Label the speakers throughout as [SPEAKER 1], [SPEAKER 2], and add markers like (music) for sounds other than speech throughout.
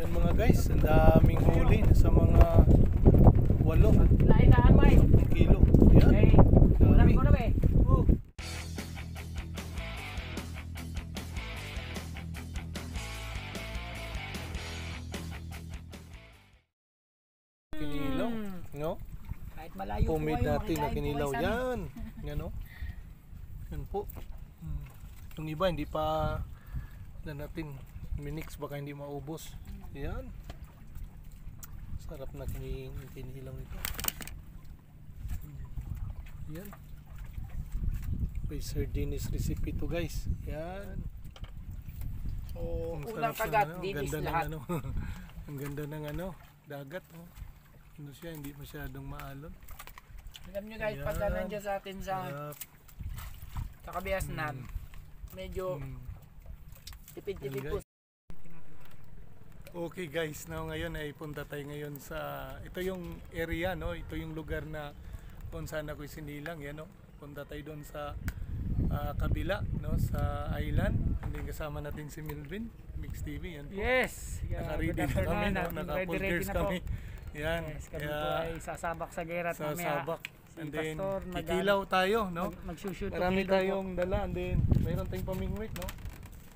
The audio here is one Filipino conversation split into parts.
[SPEAKER 1] Yan mga guys, ang daming huli sa mga walo
[SPEAKER 2] Laitaan mo eh.
[SPEAKER 1] ang kilo. Yan.
[SPEAKER 2] Ulan
[SPEAKER 1] Dami. Oh. Kinilaw, no?
[SPEAKER 2] Kahit malayo kayo,
[SPEAKER 1] natin na kinilaw. Yan. Yan o. Yan po. Hmm. Yung iba hindi pa na natin minix baka hindi maubos. Yan. Sarap na kini kinilaw nito. Yan. May sardines recipe to guys. Yan.
[SPEAKER 2] Oh,
[SPEAKER 1] Ang
[SPEAKER 2] unang
[SPEAKER 1] sarap ng
[SPEAKER 2] kagat,
[SPEAKER 1] ano, ang
[SPEAKER 2] dinis
[SPEAKER 1] ganda ng
[SPEAKER 2] lahat.
[SPEAKER 1] ano. (laughs) ang ganda ng ano, dagat. Oh. Ano siya, hindi masyadong maalon.
[SPEAKER 2] Alam nyo guys, pagka nandiyan sa atin sa,
[SPEAKER 1] Sarap.
[SPEAKER 2] sa Kabiasnan,
[SPEAKER 1] Mm.
[SPEAKER 2] medyo
[SPEAKER 1] Mm.
[SPEAKER 2] tipid-tipid po.
[SPEAKER 1] Okay guys, now ngayon ay punta tayo ngayon sa ito yung area no, ito yung lugar na kung saan ako sinilang yan no. Punta tayo doon sa ah, kabila no, sa island. Hindi kasama natin si Milvin, Mix TV yan po.
[SPEAKER 2] Yes! Yeah,
[SPEAKER 1] Naka-ready na kami,
[SPEAKER 2] afternoon
[SPEAKER 1] no?
[SPEAKER 2] at
[SPEAKER 1] naka-full gears
[SPEAKER 2] na po.
[SPEAKER 1] kami. Yan.
[SPEAKER 2] Yes, kami
[SPEAKER 1] kaya
[SPEAKER 2] po ay sasabak sa gerat
[SPEAKER 1] sa
[SPEAKER 2] mamaya.
[SPEAKER 1] sabak.
[SPEAKER 2] Si
[SPEAKER 1] And then
[SPEAKER 2] Pastor,
[SPEAKER 1] kikilaw tayo, no?
[SPEAKER 2] Mag,
[SPEAKER 1] Marami
[SPEAKER 2] kilo po.
[SPEAKER 1] tayong dala and then mayroon tayong pamingwit, no?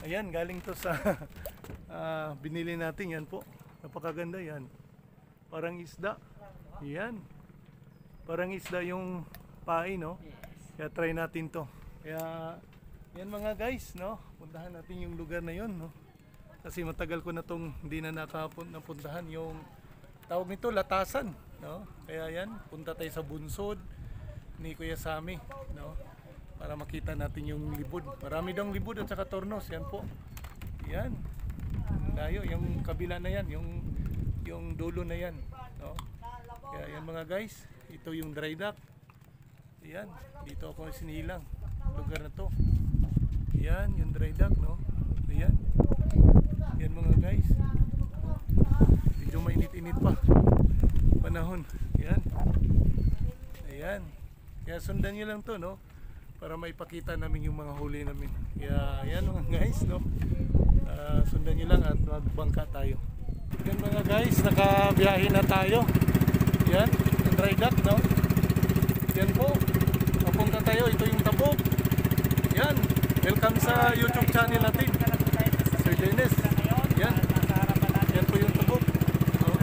[SPEAKER 1] Ayan, galing to sa (laughs) ah, binili natin yan po. Napakaganda yan. Parang isda. Yan. Parang isda yung pai, no? Kaya try natin to. Kaya yan mga guys, no? Puntahan natin yung lugar na yun, no? Kasi matagal ko na tong hindi na napuntahan yung tawag nito latasan, no? Kaya yan, punta tayo sa bunsod ni Kuya Sami, no? Para makita natin yung libod. Marami daw libod at saka tornos, yan po. Yan. Layo, yung kabila na yan, yung yung dulo na yan, no? Kaya yan mga guys, ito yung dry dock. Yan, dito ako sinilang. Lugar na to. Yan, yung dry dock, no? Ayan. Yan mga guys. Medyo mainit-init pa. Panahon. Yan. Ayan. Kaya sundan nyo lang to, no? Para maipakita namin yung mga huli namin. Kaya, yan mga guys, no? Ah, sundan nyo lang at magbangka tayo. Yan mga guys, nakabiyahe na tayo. Yan, dry dock, no? Yan po. Papunta tayo. Ito yung tabog. Yan. Welcome sa YouTube channel natin. Sir Dennis. Yan po yung tabog. Oh.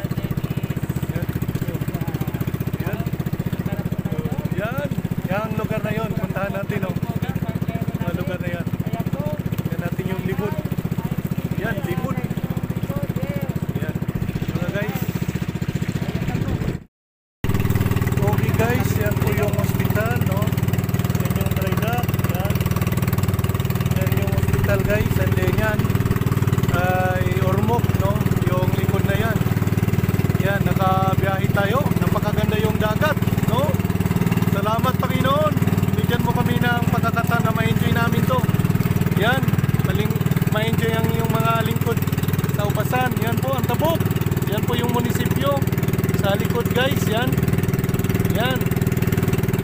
[SPEAKER 1] Yan. Yan. Oh, Yan. Yan ang lugar na yon. Puntahan natin. Oh. Ang lugar na yan. Yan natin yung libod. Yan, libod. Yan. Mga guys. Okay guys, yan po yung hospital, no? Yan yung dry dock, yan. Yan yung hospital guys, and then yan ay Ormoc, no? Yung likod na yan. Yan, nakabiyahe tayo. Napakaganda yung dagat? Salamat Panginoon. Bigyan mo kami ng pagkakataon na ma-enjoy namin to. Yan, maling ma-enjoy ang yung mga lingkod sa Upasan. Yan po ang tabok. Yan po yung munisipyo. Sa likod guys, yan. Yan.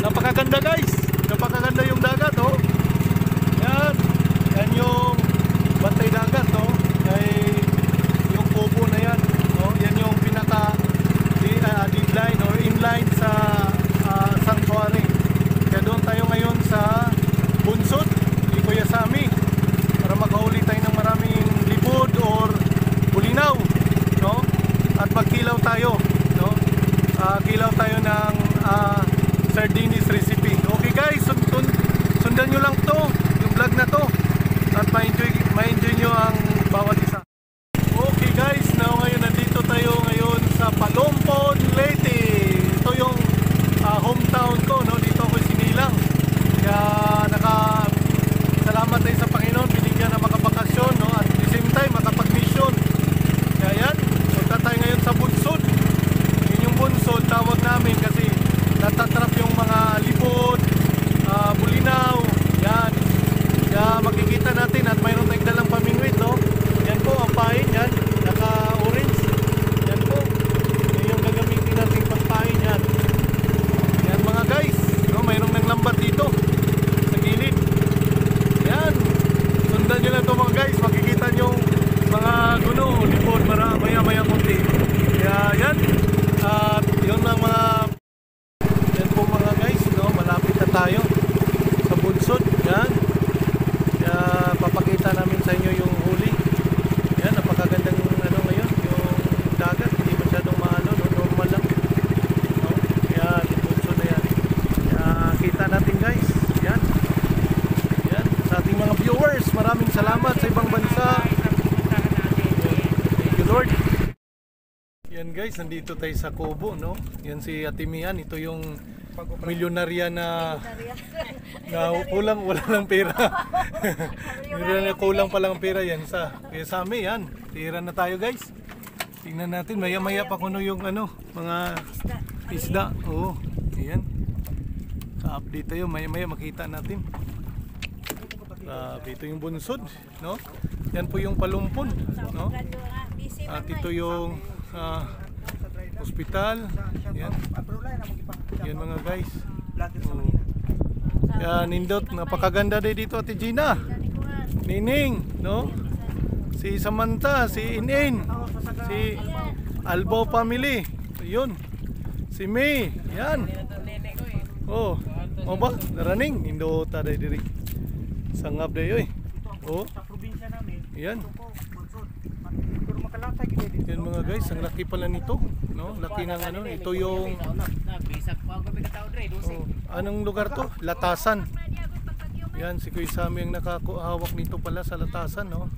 [SPEAKER 1] Napakaganda guys. Napakaganda yung dagat, oh. Yan. Yan yung bantay dagat, oh. Ay yung kubo na yan, oh. Yan yung pinaka di, ah, deep line or inline sa sanctuary. Kaya doon tayo ngayon sa Bunsod, ni Kuya Sami para makahuli tayo ng maraming libod or bulinaw, no? At magkilaw tayo, no? Ah, kilaw tayo ng ah, sardines recipe. Okay guys, sundun, sundan nyo lang to, yung vlog na to. At ma-enjoy, ma-enjoy nyo ang bawat isa. Okay guys, now ngayon nandito tayo ngayon sa Palompon, Leyte. Ito yung ah, hometown ko, no? Dito ako sinilang. Kaya naka salamat tayo sa Panginoon, binigyan na makabakasyon, no? At at the same time, makapag-mission. Kaya yan, punta tayo ngayon sa Bunsod. Yun yung Bunsod, tawag namin kasi natatrap yung mga libod, ah, bulinaw, yan. Kaya makikita natin at mayroon tayong dalang pamingwit, no? Yan po, salamat sa ibang bansa. Thank you Lord. Yan guys, nandito tayo sa Kobo, no? Yan si Ate Mian, ito yung milyonarya na na kulang wala lang pera. (laughs) Meron na kulang pa lang pera yan sa kaya sa amin yan. Tira na tayo guys. Tingnan natin maya maya pa kuno yung ano mga isda. Oo. Ayan. Ka-update tayo maya maya makita natin. Grabe, ito yung bunsod, no? Yan po yung palumpon, no? At ito yung ah, hospital. Yan. Yan mga guys. Oh. Yan, nindot. Napakaganda din dito, Ate Gina. Nining, no? Si Samantha, si Inin, si Albo family. Yun. Si May. Yan. Oh. O ba? Naraning. Nindota day diri. Sangap day oy. Oh.
[SPEAKER 3] Sa probinsya namin,
[SPEAKER 1] Yan.
[SPEAKER 3] Pero makalatay gid dito.
[SPEAKER 1] Yan mga guys, ang laki pala nito. No? Laki ng ano. Ito yung
[SPEAKER 2] Bisag pa ako may katao dre.
[SPEAKER 1] Oh, anong lugar to? Latasan. Yan, si Kuya Sammy ang nakakahawak nito pala sa Latasan, no?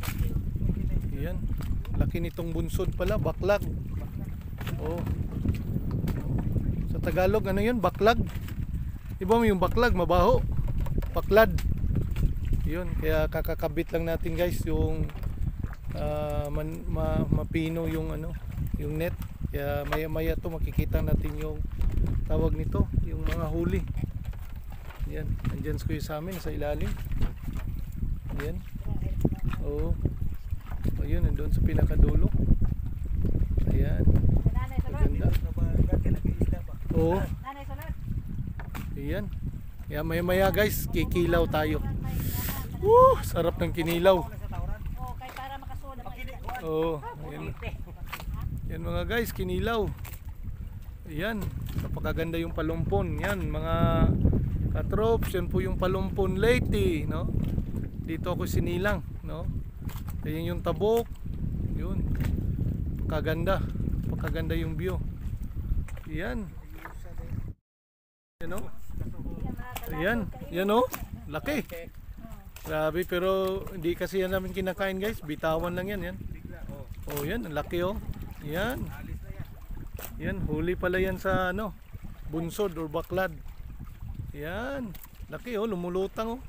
[SPEAKER 1] Yan. Laki nitong bunsod pala, baklag. Oh. Sa Tagalog, ano yun? Baklag. Iba mo yung baklag, mabaho. Baklad. Yun, kaya kakakabit lang natin guys yung ah, man, ma, mapino yung ano, yung net. Kaya maya maya to makikita natin yung tawag nito, yung mga huli. Yan, andyan si Kuya sa amin sa ilalim. Yan. Oo. O yun, nandun sa pinakadulo. Ayan. Maganda. Oo. Ayan. Kaya maya maya guys, kikilaw tayo. Woo! Sarap ng kinilaw.
[SPEAKER 3] Sa tawran.
[SPEAKER 1] Oo. Ayan. Yan mga guys, kinilaw. Ayan. Napakaganda yung palumpon. Yan, mga katrops. Yan po yung palumpon Leyte, no? Dito ako sinilang, no? Ayan yung tabok. Yun. Kaganda. Napakaganda yung view. Yan. Yan, no? Ayan. Yan, no? Laki. Grabe, pero hindi kasi yan namin kinakain guys. Bitawan lang yan, yan. Oh, yan, ang laki oh. Yan. Yan, huli pala yan sa ano, bunsod or baklad. Yan. Laki oh, lumulutang oh.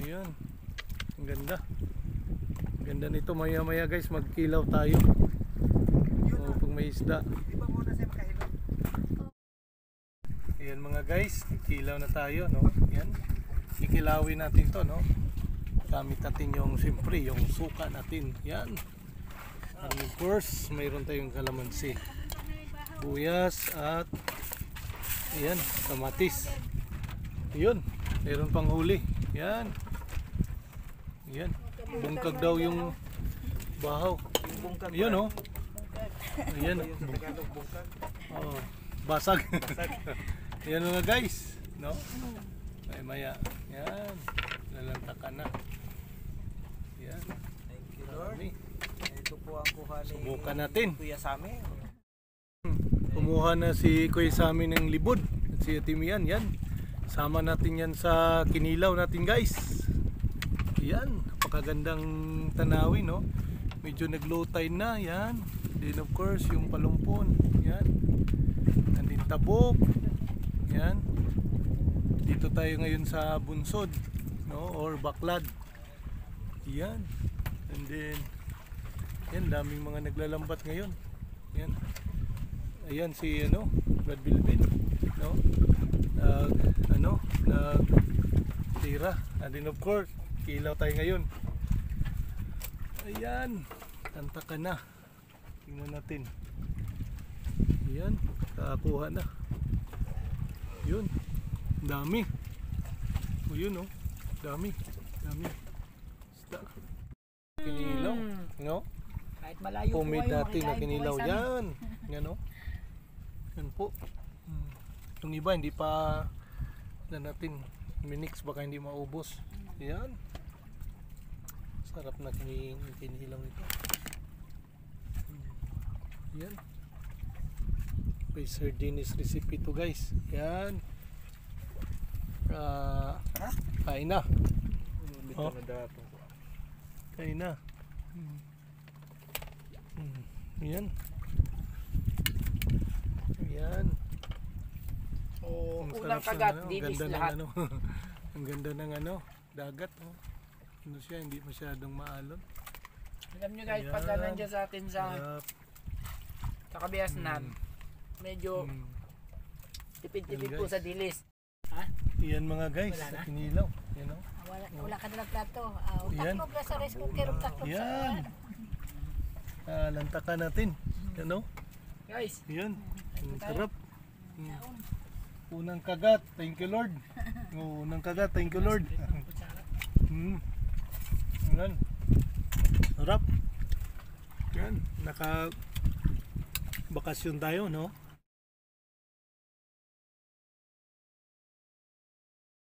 [SPEAKER 1] Ayan. Ang ganda. Ang ganda nito maya maya guys, magkilaw tayo. Oh, pag may isda. Ayan mga guys, kikilaw na tayo, no? Yan. Kikilawin natin to, no? Gamit natin yung, siyempre, yung suka natin. Yan. And of course, mayroon tayong kalamansi. Buyas at Ayan, kamatis. Yun, mayroon pang huli. Yan. Yan. Bungkag daw yung bahaw.
[SPEAKER 3] Bungkag.
[SPEAKER 1] Yan oh.
[SPEAKER 3] Tagalog, bungkag.
[SPEAKER 1] Oh, basag. Yan mga guys, no? Ay maya. Yan. Lalantakan na. Yan.
[SPEAKER 3] Thank you, Lord. Ito po ang kuha ni
[SPEAKER 1] Subukan natin.
[SPEAKER 3] Kuya Sami.
[SPEAKER 1] Kumuha na si Kuya sa amin ng libod. At si Timian, yan. Sama natin yan sa kinilaw natin guys. Yan. Napakagandang tanawin, no? Medyo nag-low tide na, yan. Then of course, yung palumpon. Yan. Nandin tabok. Yan. Dito tayo ngayon sa bunsod, no? Or baklad. Yan. And then, yan, daming mga naglalambat ngayon. Yan. Ayan si ano, Brad Bilbin, no? Nag ano, nag tira. And then of course, kilaw tayo ngayon. Ayan, kanta ka na. Tingnan natin. Ayan, kakakuha na. Yun, dami. O yun oh, dami. Dami. Isda. Kinilaw, no?
[SPEAKER 2] Kahit malayo po
[SPEAKER 1] Pomade
[SPEAKER 2] kayo,
[SPEAKER 1] natin na
[SPEAKER 2] po
[SPEAKER 1] kinilaw. Yan. Yan o. Yan po. Hmm. Yung iba hindi pa na natin minix baka hindi maubos. Yan. Sarap na kini kinilaw nito. Hmm. Yan. May sardines recipe to guys. Yan. Ah, kain na. Oh. Ayun na. Hmm. Yan. Yan.
[SPEAKER 2] Oh,
[SPEAKER 1] Ang
[SPEAKER 2] unang
[SPEAKER 1] sarap ng
[SPEAKER 2] kagat,
[SPEAKER 1] ano, ng
[SPEAKER 2] lahat.
[SPEAKER 1] Ano, (laughs) ang ganda ng ano, dagat. Oh. Ano siya, hindi masyadong maalon.
[SPEAKER 2] Alam nyo guys, pagka nandiyan sa atin sa,
[SPEAKER 1] Sarap.
[SPEAKER 2] sa kabiasnan,
[SPEAKER 1] Mm.
[SPEAKER 2] medyo
[SPEAKER 1] Mm.
[SPEAKER 2] tipid-tipid po sa dilis.
[SPEAKER 1] Yan mga guys,
[SPEAKER 2] Wala na?
[SPEAKER 1] kinilaw. Yan oh.
[SPEAKER 4] Wala, wala ka dalang plato. Uh,
[SPEAKER 1] Yan.
[SPEAKER 4] taklob na sa rice cooker, taklob sa
[SPEAKER 1] Yan. Ah, lantakan natin. Yan oh.
[SPEAKER 2] Guys,
[SPEAKER 1] Yan. Ang sarap. Mm. Unang kagat, thank you Lord. Oh, unang kagat, thank you Lord. Hmm. Yan. Sarap. Yan. Naka bakasyon tayo, no?